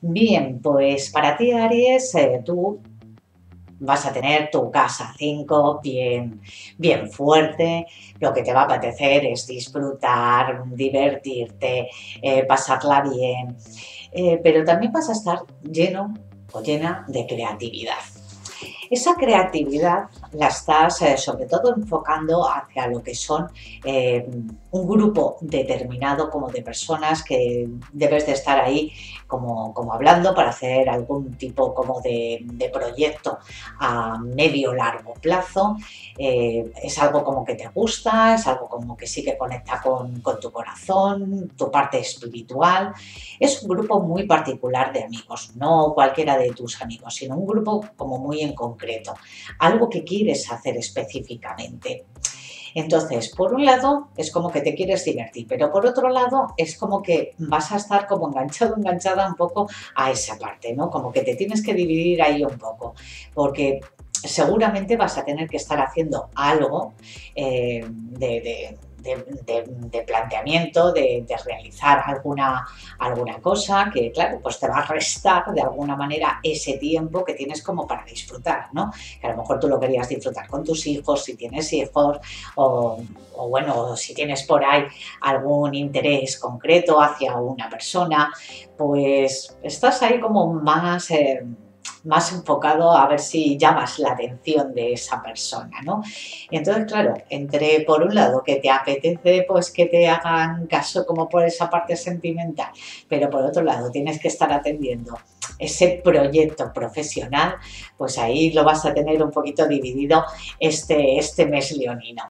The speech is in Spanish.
Bien, pues para ti Aries, eh, tú vas a tener tu casa 5 bien, bien fuerte, lo que te va a apetecer es disfrutar, divertirte, eh, pasarla bien, eh, pero también vas a estar lleno o llena de creatividad. Esa creatividad la estás eh, sobre todo enfocando hacia lo que son eh, un grupo determinado como de personas que debes de estar ahí como, como hablando para hacer algún tipo como de, proyecto a medio largo plazo. Eh, es algo como que te gusta, es algo como que sí que conecta con, con tu corazón, tu parte espiritual. Es un grupo muy particular de amigos, no cualquiera de tus amigos, sino un grupo como muy en Algo que quieres hacer específicamente. Entonces, por un lado es como que te quieres divertir, pero por otro lado es como que vas a estar como enganchado, enganchada un poco a esa parte, ¿no? Como que te tienes que dividir ahí un poco, porque seguramente vas a tener que estar haciendo algo eh, de, planteamiento, de, realizar alguna, alguna cosa que, claro, pues te va a restar de alguna manera ese tiempo que tienes como para disfrutar, ¿no? Que a lo mejor tú lo querías disfrutar con tus hijos, si tienes hijos, o, bueno, si tienes por ahí algún interés concreto hacia una persona, pues estás ahí como más... Eh, más enfocado a ver si llamas la atención de esa persona, ¿no? Entonces, claro, entre por un lado que te apetece pues que te hagan caso como por esa parte sentimental, pero por otro lado tienes que estar atendiendo ese proyecto profesional, pues ahí lo vas a tener un poquito dividido este, este mes leonino.